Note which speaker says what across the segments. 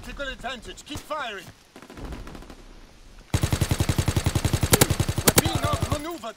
Speaker 1: tactical advantage. Keep firing. We're being outmaneuvered.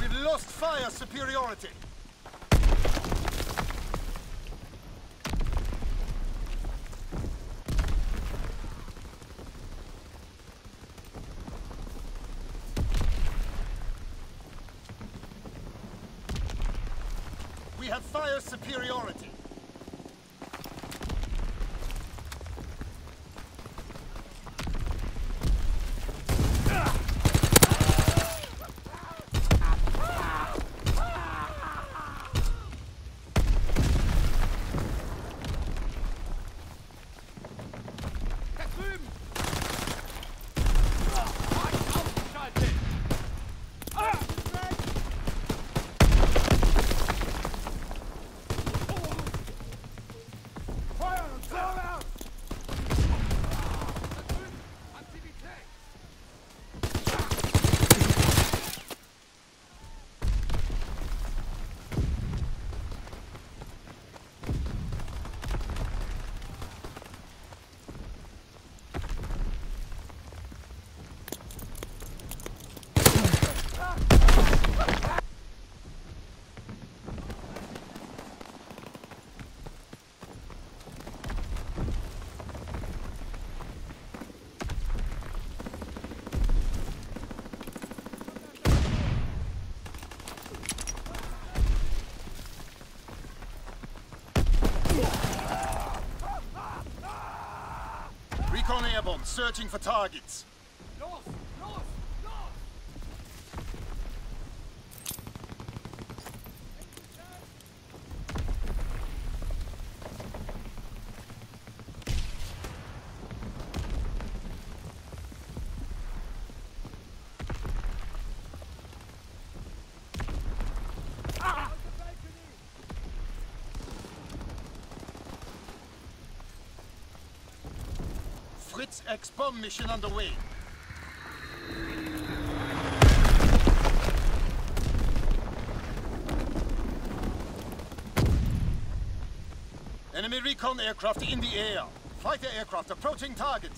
Speaker 1: We've lost fire superiority. We have fire superiority. Searching for targets. Fritz X-bomb mission underway. Enemy recon aircraft in the air. Fighter aircraft approaching target.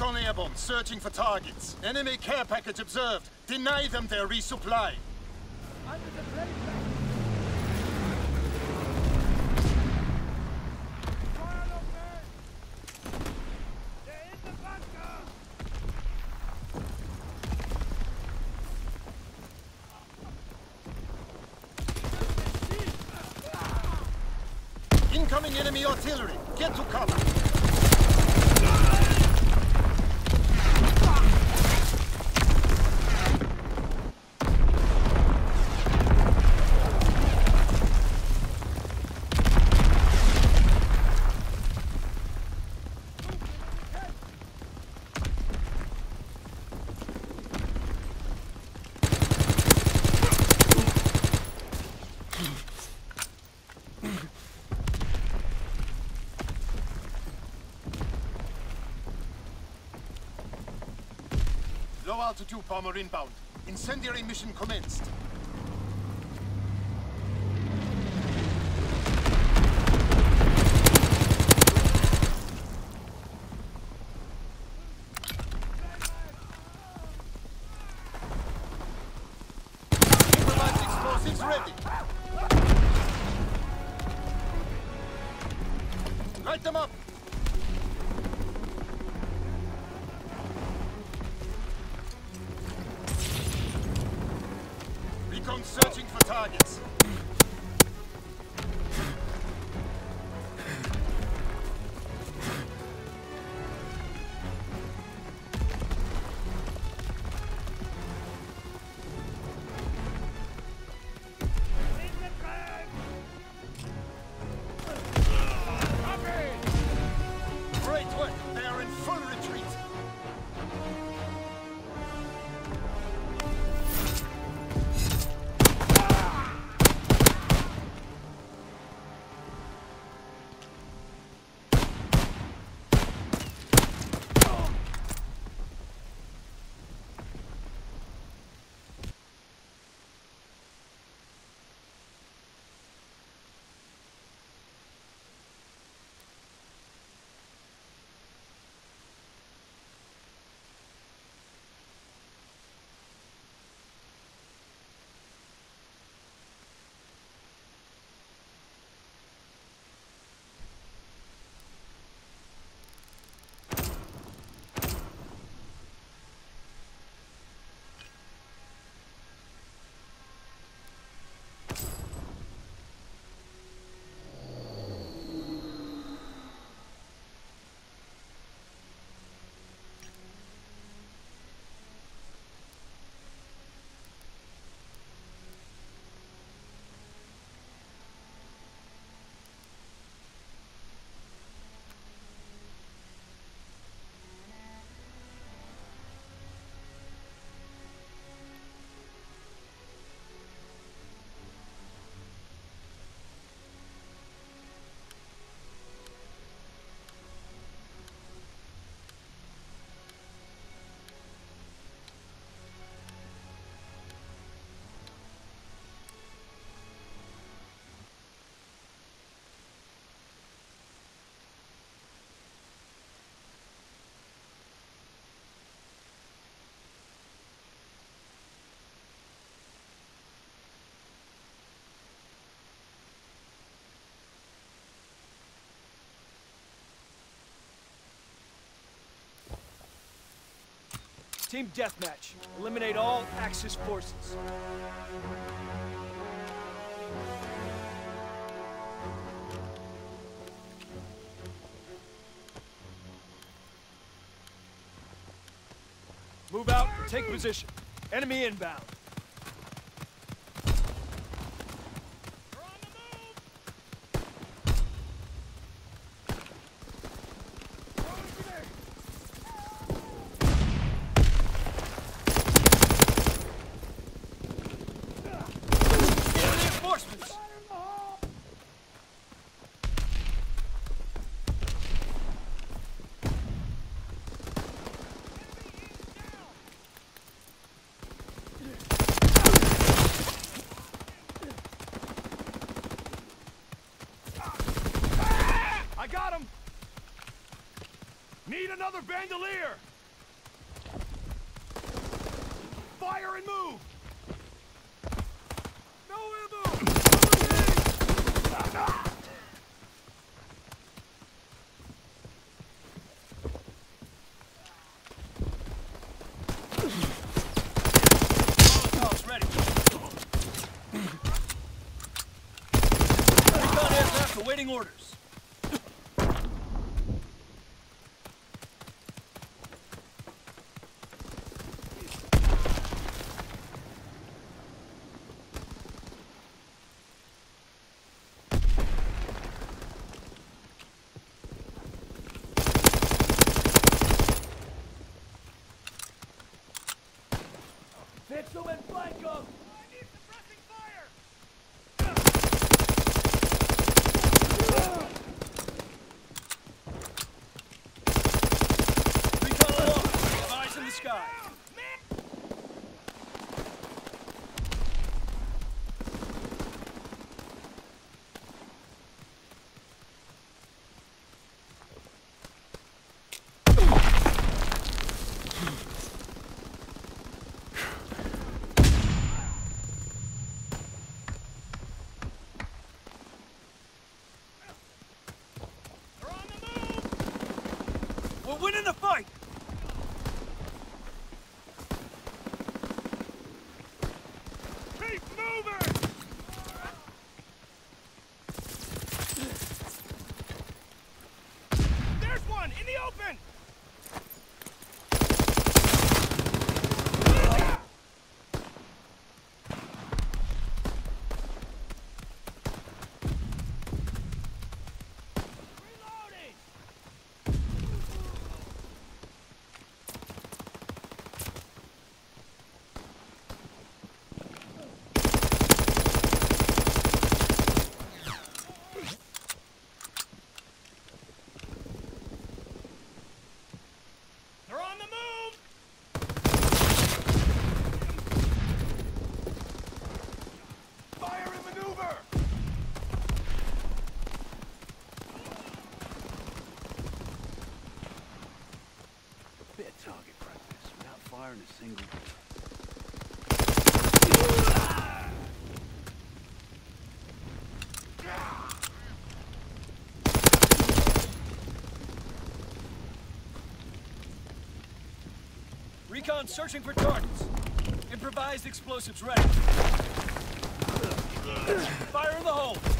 Speaker 1: Recon airborne, searching for targets. Enemy care package observed. Deny them their resupply. Incoming enemy artillery. Get to cover. Low altitude bomber inbound. Incendiary mission commenced.
Speaker 2: Team deathmatch. Eliminate all Axis forces. Move out take position. Enemy inbound. Need another bandolier! Fire and move! No ammo! winning the fight! Recon searching for targets. Improvised explosives ready. Fire in the hole!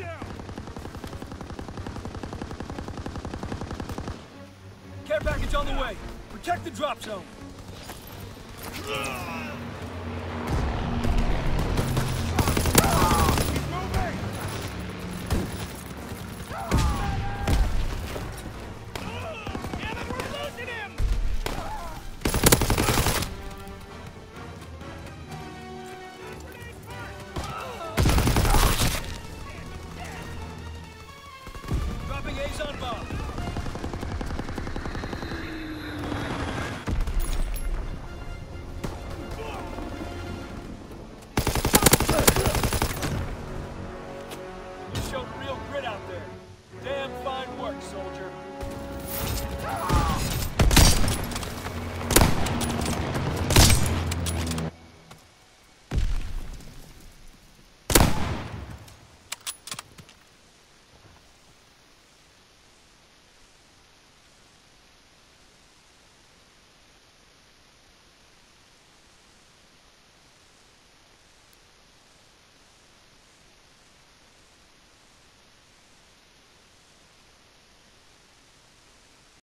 Speaker 1: down!
Speaker 2: Care package on the way. Protect the drop zone.